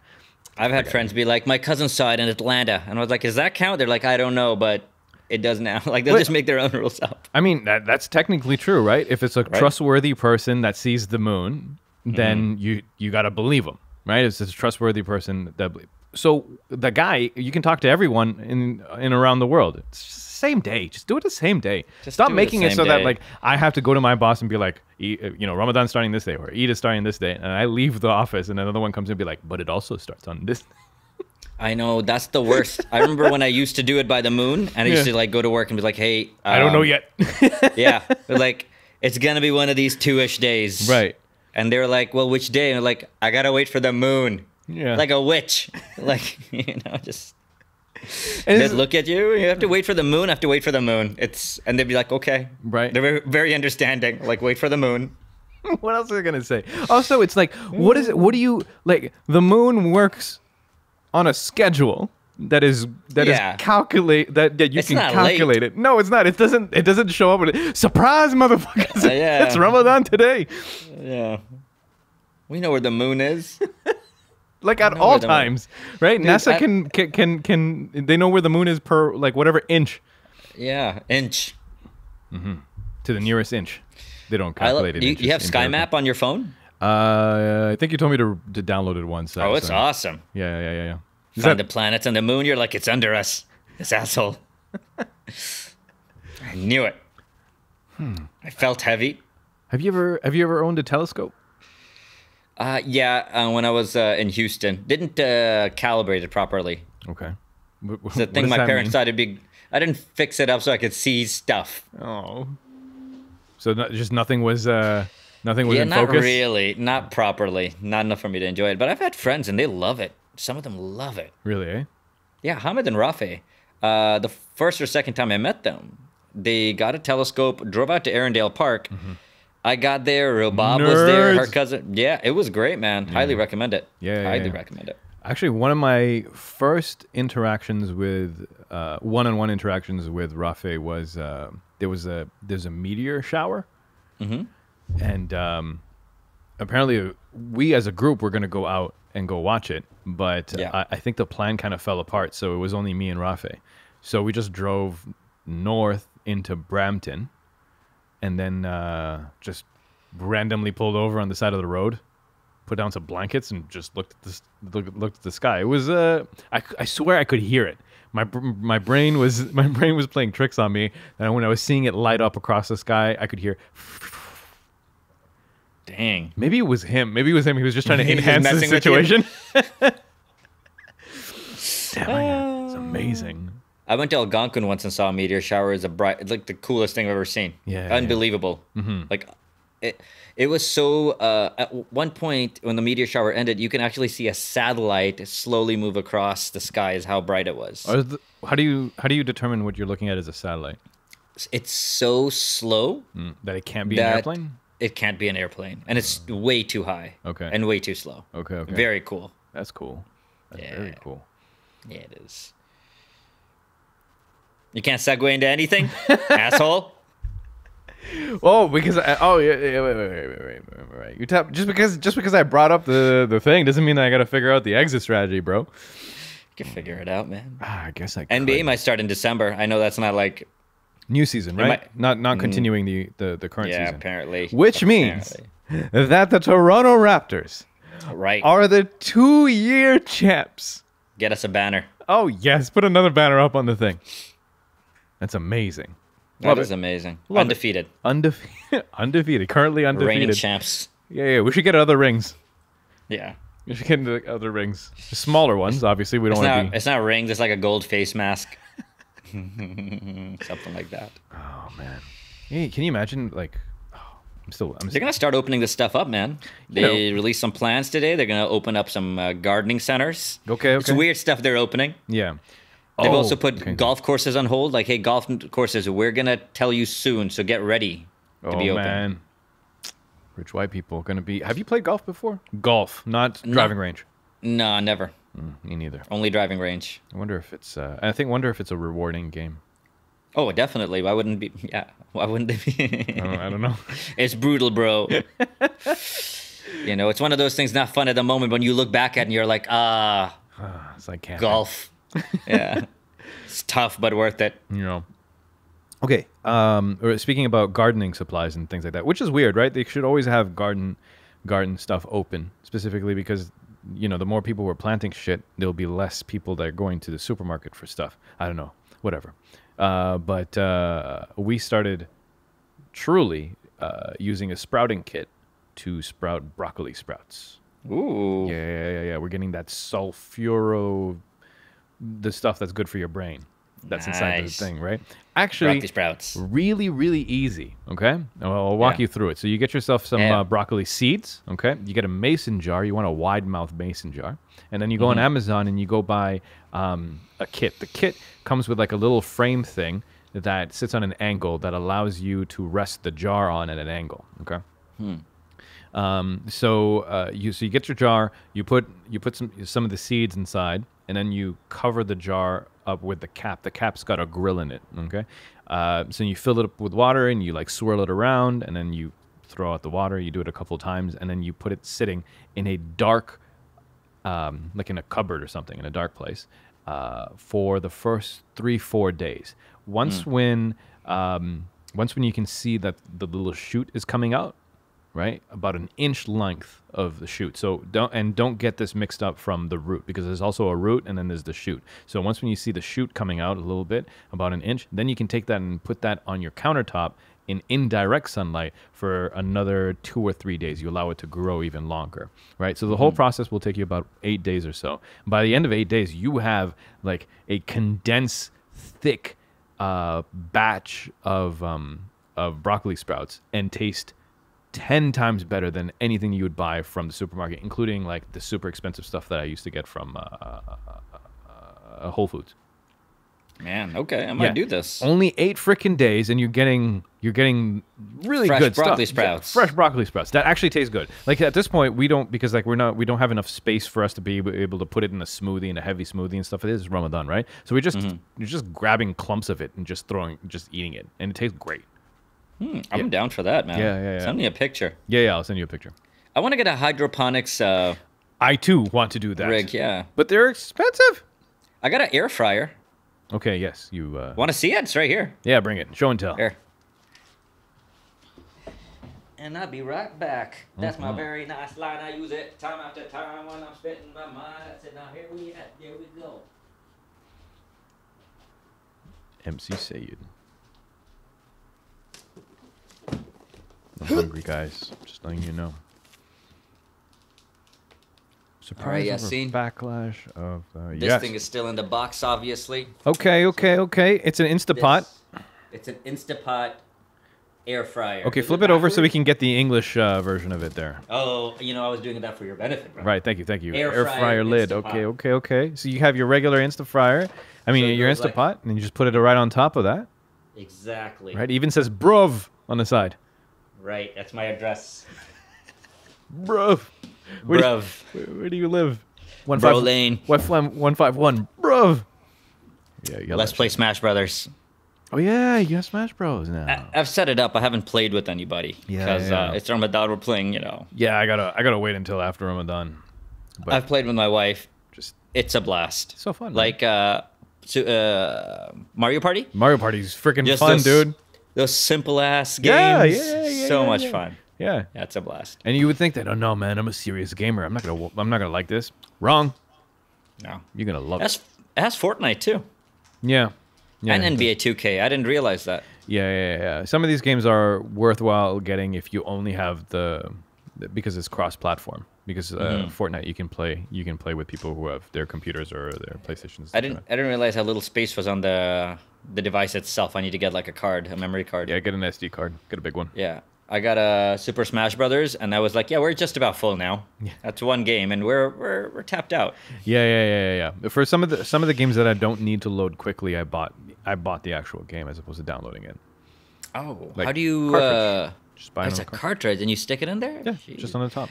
I've had friends be like, "My cousin saw it in Atlanta," and I was like, "Does that count?" They're like, "I don't know, but it does now." (laughs) Like they'll But- just make their own rules up. I mean, that, that's technically true, right? If it's a trustworthy person that sees the moon, then you you got to believe them, right? It's a trustworthy person that believe. So the guy, you can talk to everyone in in around the world. It's just same day. Just do it the same day. Just Stop it making it same so that like I have to go to my boss and be like, "E- uh, you know, Ramadan's starting this day or Eid is starting this day, and I leave the office and another one comes in and be like, but it also starts on this. (laughs) I know that's the worst. I remember when I used to do it by the moon, and I used Yeah. to like go to work and be like, "Hey, I don't know um, yet. (laughs) yeah, (laughs) like it's gonna be one of these two-ish days, right. And they're like, "Well, which day?" And like, "I gotta wait for the moon." Yeah. like a witch, like you know, just And they'd look at you. You have to wait for the moon. I have to wait for the moon. It's and they'd be like, "Okay, Right. They're very, very understanding. Like, wait for the moon. (laughs) what else are they gonna say? Also, it's like, what is it? What do you like? The moon works on a schedule that is that is Yeah. calculate that, that you It's can not late. calculate it. No, it's not. It doesn't. It doesn't show up with. Surprise, motherfuckers! Uh, (laughs) yeah. it's Ramadan today. Yeah, we know where the moon is. (laughs) Like at all times, right? NASA I- can, can can can they know where the moon is per like whatever inch yeah, inch. to the nearest inch. They don't calculate it. you, you have Sky. Map on your phone? Uh, I think you told me to to download it once. Oh, it's so- awesome. Yeah, yeah, yeah, yeah. Is Find the planets and the moon. You're like, it's under us. This asshole. (laughs) I knew it. Hmm. I felt heavy. have you ever have you ever owned a telescope? Uh, yeah, uh, when I was uh, in Houston, didn't uh, calibrate it properly. Okay. The thing my parents mean? thought it'd be. I didn't fix it up so I could see stuff. Oh. So just nothing was uh nothing was yeah, in not focus. really, not properly, not enough for me to enjoy it. But I've had friends and they love it. Some of them love it. Really, eh? Yeah, Hamid and Rafe. Uh, the first or second time I met them, they got a telescope, drove out to Erindale Park. I got there, Real Bob was there, her cousin. Yeah, it was great, man. Highly recommend it. Yeah, yeah, highly yeah. recommend it. Actually, one of my first interactions with uh, one-on-one interactions with Rafe was uh, there was a there's a meteor shower, Mhm. and um, apparently we as a group were going to go out and go watch it, but Yeah. I, I think the plan kind of fell apart, so it was only me and Rafe. So we just drove north into Brampton, and then uh, just randomly pulled over on the side of the road put down some blankets and just looked at this look, looked at the sky. It was uh I, I swear I could hear it. My my brain was (laughs) my brain was playing tricks on me, and when I was seeing it light up across the sky, I could hear. Dang. Maybe it was him. Maybe it was him. He was just trying to (laughs) enhance the situation. (laughs) Damn, I- it's amazing. I went to Algonquin once and saw a meteor shower. It's a bright, it's like the coolest thing I've ever seen. Yeah, yeah. unbelievable. Mhm. Like it, it was so uh, at one point when the meteor shower ended you can actually see a satellite slowly move across the sky is how bright it was the- how do you how do you determine what you're looking at as a satellite? it's so slow Mm, that it can't be an airplane. it can't be an airplane and it's way too high Okay. and way too slow Okay, okay. very cool That's cool. That's very cool. yeah it is you can't segue into anything (laughs) asshole Oh, because I, oh yeah, yeah wait, wait, wait, wait, wait, wait, wait. You tap just because just because I brought up the the thing doesn't mean that I got to figure out the exit strategy, bro. you can figure it out man Ah, I guess I nba could. might start in december i know that's not like new season, right? might- Mm. not not continuing the the the current yeah season. apparently Which means that the Toronto Raptors right are the two-year champs. get us a banner Oh yes, put another banner up on the thing. That's amazing. That Love is it. amazing. Love it. Undefeated. Undefeated, (laughs) undefeated, currently Reigning undefeated. champs. Yeah, yeah. We should get other rings. Yeah. We should get into other rings, smaller ones. Obviously, we don't want to be. it's not rings, it's like a gold face mask. (laughs) Something like that. Oh man. Hey, can you imagine? Like, oh, I'm still. I'm They're still, going to start opening this stuff up, man. You They released some plans today. They're going to open up some uh, gardening centers. Okay, okay. It's weird stuff they're opening. yeah. They've Oh, also put okay. golf courses on hold. Like, hey, golf courses, we're going to tell you soon, so get ready to Oh be open. man. Rich white people gonna be. Have you played golf before? Golf, not driving range. No, never. Me neither. Only driving range. I wonder if it's. Uh, I think wonder if it's a rewarding game. Oh, definitely. Why wouldn't it be? Yeah. Why wouldn't it be? I don't, I don't know. (laughs) It's brutal, bro. (laughs) you know, it's one of those things not fun at the moment when you look back at it and you're like, ah, (sighs) it's like camping. golf. (laughs) yeah. It's tough, but worth it. You know. Okay. Um. Speaking about gardening supplies and things like that, which is weird, right? They should always have garden, garden stuff open specifically because you know the more people who are planting shit, there'll be less people that are going to the supermarket for stuff. I don't know. Whatever. Uh. But uh, we started truly uh, using a sprouting kit to sprout broccoli sprouts. Ooh. Yeah, yeah, yeah, yeah. We're getting that sulfuro, the stuff that's good for your brain. That's inside the thing, right? Actually, Broccoli sprouts. really, really easy. Okay, I'll, I'll walk Yeah. you through it. So you get yourself some Yeah. uh, broccoli seeds. Okay, you get a mason jar. You want a wide mouth mason jar, and then you go Mm-hmm. on Amazon and you go buy um, a kit. The kit comes with like a little frame thing that sits on an angle that allows you to rest the jar on at an angle. Okay. Um, so uh, you so you get your jar, you put you put some some of the seeds inside, and then you cover the jar up with the cap. The cap's got a grill in it. Okay, uh, so you fill it up with water and you like swirl it around, and then you throw out the water. You do it a couple times, and then you put it sitting in a dark, um, like in a cupboard or something, in a dark place, uh, for the first three four days. Once when um, once when you can see that the little shoot is coming out, right? About an inch length of the shoot. So don't and don't get this mixed up from the root because there's also a root and then there's the shoot. So once when you see the shoot coming out a little bit, about an inch, then you can take that and put that on your countertop in indirect sunlight for another two or three days. You allow it to grow even longer, right? So the whole process will take you about eight days or so. By the end of eight days, you have like a condensed, thick uh, batch of um, of broccoli sprouts and taste 10 times better than anything you would buy from the supermarket, including like the super expensive stuff that I used to get from uh, uh, uh, Whole Foods. Man, okay. I might Yeah. do this. Only eight freaking days, and you're getting you're getting really Fresh good broccoli stuff. Sprouts. fresh broccoli sprouts that actually taste good. Like at this point, we don't because like we're not we don't have enough space for us to be able, to put it in a smoothie, in a heavy smoothie and stuff. It is Ramadan, right? So we just Mm-hmm. you're just grabbing clumps of it and just throwing, just eating it, and it tastes great. I'm down for that, man. Yeah, yeah, yeah. Send me a picture. Yeah, yeah. I'll send you a picture. I want to get a hydroponics uh, I too want to do that. rig. Yeah. But they're expensive. I got an air fryer. Okay, yes, you. Uh, Want to see it? It's right here. yeah, bring it. Show and tell. Here. And I'll be right back. That's my very nice line. I use it time after time when I'm spitting my mind. I said, now here we at. Here we go. MC Syed. I'm hungry, guys. Just letting you know. Surprise over Yasin. backlash of uh, This yes. thing is still in the box, obviously. okay, okay, okay. It's an Instapot. This- It's an Instapot air fryer. Okay, Is flip it over so we can get the English uh, version of it there. Oh, you know, I was doing that for your benefit, bro. Right, thank you, thank you. Air fryer, lid. Instant Okay, okay, okay. So you have your regular Insta fryer. I mean, So your Instapot, like- and you just put it right on top of that. Exactly. Right, it even says "bruv" on the side. Right. That's my address. Bruv. Where do you- Where, where do you live? One Bro Lane. What flam? One five one. Bruv. Yeah, yeah. Let's play Smash Brothers. Oh yeah, you got Smash Bros now. I, I've set it up. I haven't played with anybody Yeah, because yeah. Uh, it's Ramadan. We're playing. You know, yeah, I gotta, I gotta wait until after Ramadan. But I've played with my wife. just It's a blast. so fun. man. Like uh, so, uh, Mario Party. Mario Party's freaking fun, those, dude. Those simple ass games. Yeah, yeah, yeah, So yeah, much fun. Yeah. Yeah, it's a blast. And you would think that, oh no, man, I'm a serious gamer. I'm not gonna, I'm not gonna like this. Wrong. No. You're gonna love That's it. has Fortnite too. Yeah. Yeah. And NBA 2K. I didn't realize that. Yeah, yeah, yeah, yeah. Some of these games are worthwhile getting if you only have the because it's cross-platform. Because uh, Mm-hmm. Fortnite, you can play you can play with people who have their computers or their PlayStations. I didn't I didn't realize how little space was on the the device itself. I need to get like a card, a memory card. Yeah, get an SD card. Get a big one. Yeah. I got a Super Smash Brothers, and I was like, "Yeah, we're just about full now. Yeah. That's one game, and we're we're we're tapped out." Yeah, yeah, yeah, yeah, yeah. For some of the some of the games that I don't need to load quickly, I bought I bought the actual game as opposed to downloading it. Oh, Like how do you? cartridge. Uh, Just buy it's a the car- cartridge, and you stick it in there. Yeah, Jeez. just on the top.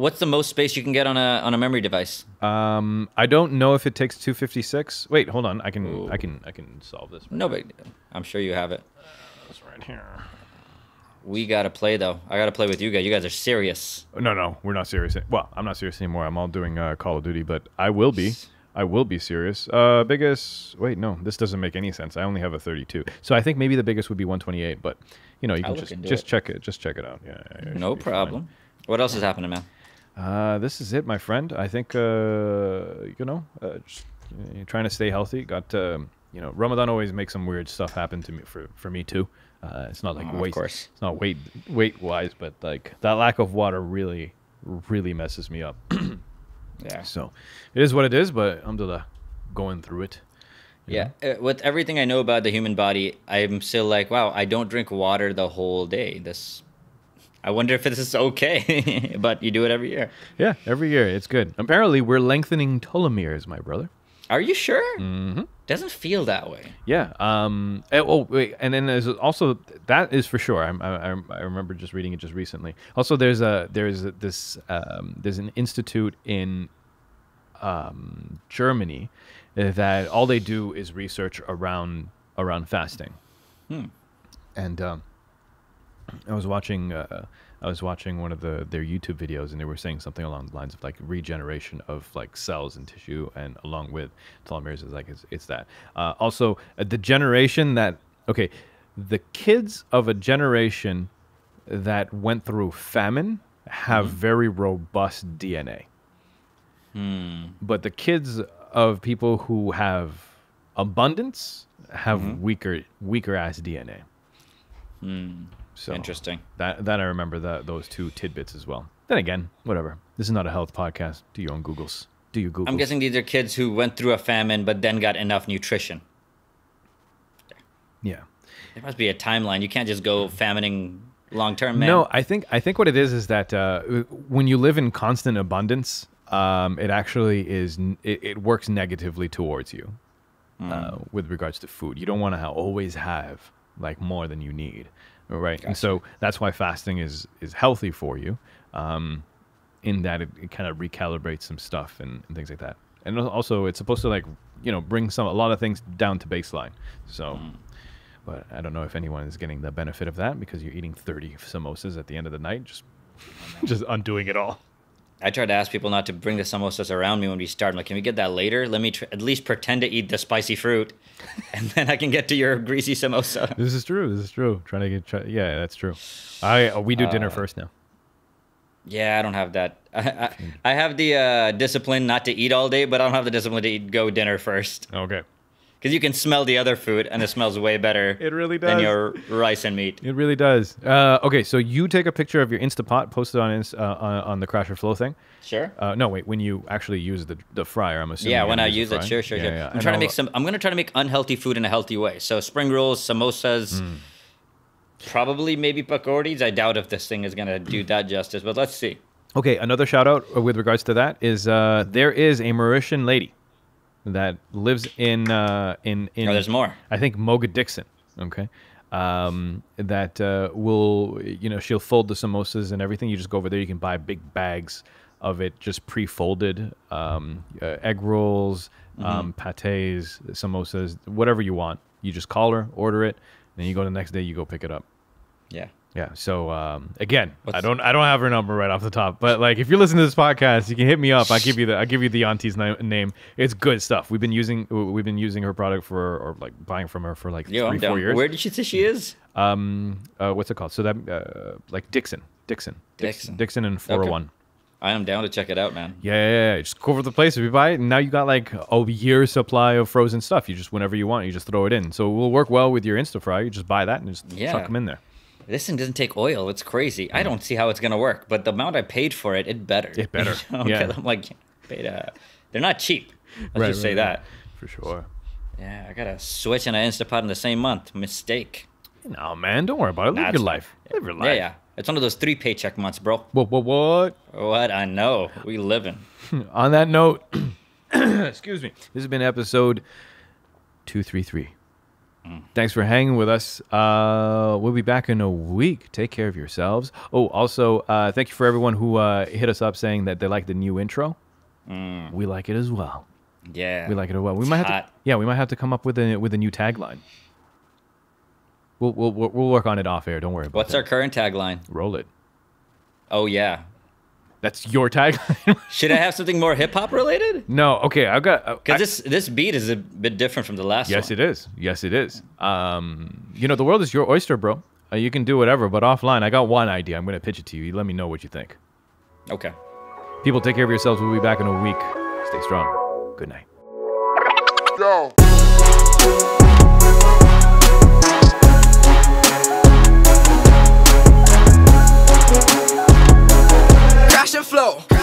What's the most space you can get on a on a memory device? Um, I don't know if it takes 256. Wait, hold on. I can Ooh. I can I can solve this. No big deal. I'm sure you have it. It's right here. We gotta play though. I gotta play with you guys. You guys are serious. No, no, we're not serious. Well, I'm not serious anymore. I'm all doing uh, Call of Duty, but I will be. I will be serious. Uh, biggest. Wait, no, this doesn't make any sense. I only have a 32, so I think maybe the biggest would be 128. But you know, you I'll can just just it. check it. Just check it out. Yeah, yeah, No be fine. problem. What else is happening, man? Uh, this is it, my friend. I think uh, you know, uh, just, uh, trying to stay healthy. Got um, you know, Ramadan always makes some weird stuff happen to me for for me too. Uh, it's not like Oh, weight. course. It's not weight weight wise, but like that lack of water really really messes me up. (clears throat) Yeah. So it is what it is, but alhamdulillah, going through it. you Yeah, uh, with everything I know about the human body, I'm still like, wow, I don't drink water the whole day. This, I wonder if this is okay, (laughs) but you do it every year. Yeah, every year it's good. Apparently, we're lengthening telomeres, my brother. Are you sure? Mm-hmm. Doesn't feel that way. Yeah. Um. eh, Oh, wait. And then there's also that is for sure. I, I I remember just reading it just recently. Also, there's a there's a, this um there's an institute in um Germany that all they do is research around around fasting. And um, I was watching uh, I was watching one of the their YouTube videos and they were saying something along the lines of like regeneration of like cells and tissue and along with telomeres is like it's, it's that. Uh, also uh, the generation that okay, the kids of a generation that went through famine have very robust DNA. But the kids of people who have abundance have weaker weaker ass DNA. So Interesting. that that I remember that those two tidbits as well. Then again, whatever. This is not a health podcast. Do your own Googles. Do your Googles. I'm guessing these are kids who went through a famine but then got enough nutrition. Yeah. There must be a timeline. You can't just go famining long term, man. No, I think I think what it is is that uh, when you live in constant abundance, um, it actually is it, it works negatively towards you uh, with regards to food. You don't want to always have like more than you need, right? And so that's why fasting is is healthy for you, um, in that it, it kind of recalibrates some stuff and, and things like that. And also, it's supposed to like you know bring some a lot of things down to baseline. So. But I don't know if anyone is getting the benefit of that because you're eating 30 samosas at the end of the night, just (laughs) just undoing it all. I try to ask people not to bring the samosas around me when we start. I'm like, can we get that later? Let me tr- at least pretend to eat the spicy fruit, (laughs) and then I can get to your greasy samosa. (laughs) This is true. This is true. Trying to get, try, yeah, that's true. I uh, we do dinner first now. Yeah, I don't have that. (laughs) I, I, I have the uh, discipline not to eat all day, but I don't have the discipline to eat, go dinner first. Okay. Because you can smell the other food, and it smells way better. (laughs) It really does. Than does. your rice and meat. It really does. Uh, okay, so you take a picture of your Instapot, post it on Inst- uh, on, on the Crash and Flow thing. Sure. Uh, no, wait. When you actually use the the fryer, I'm assuming. Yeah, when gonna I use it, sure, sure, Yeah, sure. yeah. I'm And trying to make some. I'm gonna try to make unhealthy food in a healthy way. So spring rolls, samosas. Probably maybe Pacordi's. I doubt if this thing is gonna do that justice, but let's see. Okay, another shout out with regards to that is uh, there is a Mauritian lady that lives in uh, in in. Oh, there's more. I think Moga Dixon. Okay, um, that uh, will you know she'll fold the samosas and everything. You just go over there. You can buy big bags of it, just pre-folded, um, uh, egg rolls, um, pates, samosas, whatever you want. You just call her, order it, and then you go the next day. You go pick it up. Yeah. Yeah. So um, again, I don't I don't have her number right off the top, but like if you're listening to this podcast, you can hit me up. I give you the I give you the auntie's na- name. It's good stuff. We've been using we've been using her product for or like buying from her for like Yo, three I'm down. four years. Where did she say she is? um, uh, what's it called? So that uh, like Dixon, Dixon, Dixon. Dixon, and 401. I am down to check it out, man. Yeah, yeah, yeah. Just go over the place if you buy it, and now you got like a year supply of frozen stuff. You just whenever you want, you just throw it in. So it will work well with your Insta Fry. You just buy that and just Yeah. chuck them in there. This thing doesn't take oil. It's crazy. I don't see how it's gonna work, but the amount I paid for it, it better. It better, (laughs) You know, yeah. I'm like, paid, uh, they're not cheap. Let's Right, just say right, that. for sure. Yeah, I got a switch and an Instapot in the same month. Mistake. No, man, don't worry about it. Live Nah, your life. Live your life. Yeah, yeah. It's one of those three paycheck months, bro. What, what, what? What I know, we living. (laughs) On that note, (clears throat) excuse me. This has been episode 233. Thanks for hanging with us. Uh, we'll be back in a week. Take care of yourselves. Oh, also, uh, thank you for everyone who uh, hit us up saying that they like the new intro. We like it as well. Yeah. We like it as well. We It's might have to, yeah, we might have to come up with a with a new tagline. We'll we'll we'll we'll work on it off air. Don't worry about it. What's that. our current tagline? Roll it. Oh yeah. That's your tagline. (laughs) Should I have something more hip hop related? no, okay. I've got. uh, Because this this beat is a bit different from the last Yes, one. it is. Yes, it is. Um, you know, the world is your oyster, bro. Uh, you can do whatever, but offline, I got one idea. I'm going to pitch it to you. You Let me know what you think. Okay. People, take care of yourselves. We'll be back in a week. Stay strong. Good night. Yo. flow.